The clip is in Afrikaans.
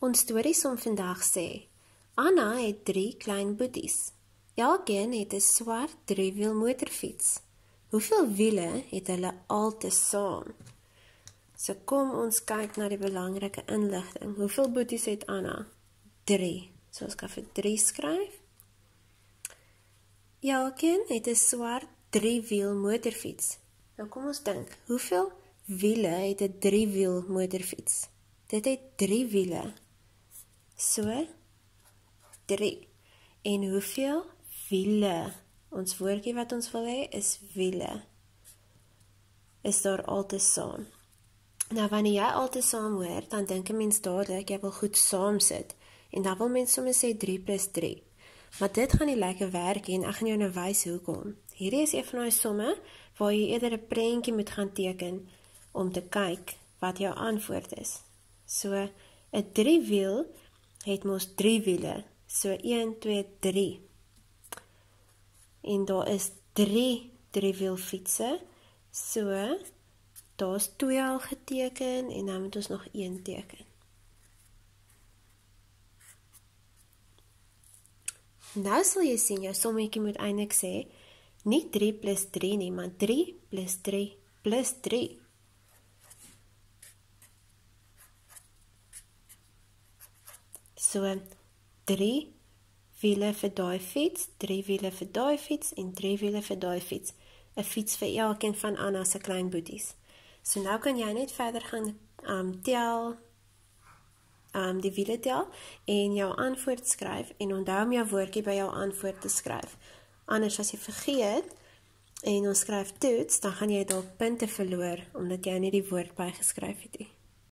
Ons storiesom vandag sê: Anna het 3 klein boeties. Elkeen het 'n swart driewiel motorfiets. Hoeveel wiele het hulle altesaam? So kom ons kyk na die belangrike inligting. Hoeveel boeties het Anna? 3. So ons kan vir 3 skryf. Elkeen het 'n swart driewiel motorfiets. Nou kom ons dink, hoeveel wiele het 'n driewiel motorfiets? Dit het 3 wiele. So 3. En hoeveel wiele? Ons woordjie wat ons wil hê is wiele. Is daar altesaam? Nou wanneer jy altesaam hoor, dan dink 'n mens dadelik jy wil goed saam sit. En dan wil mense sommer sê 3 + 3. Maar dit gaan nie lekker werk nie en ek gaan jou nou wys hoekom. Hierdie is een van daai somme waar jy eerder 'n prentjie moet gaan teken om te kyk wat jou antwoord is. So 'n driewiel het mos 3 wiele. So 1 2 3. En daar is 3 driewielfietsse. So daar's 2 al geteken en dan moet ons nog 1 teken. Nou sal jy sien jou sommetjie moet eintlik sê nie 3 + 3 nie, maar 3 + 3 + 3. So 3 wiele vir daai fiets, 3 wiele vir daai fiets en 3 wiele vir daai fiets. 'n Fiets vir elkeen van Anna se klein boeties. So nou kan jy net verder gaan um tel um die wiele tel en jou antwoord skryf en onthou om jou woordjie by jou antwoord te skryf. Anders as jy vergeet en ons skryf toets, dan gaan jy dalk punte verloor omdat jy nie die woord bygeskryf het nie.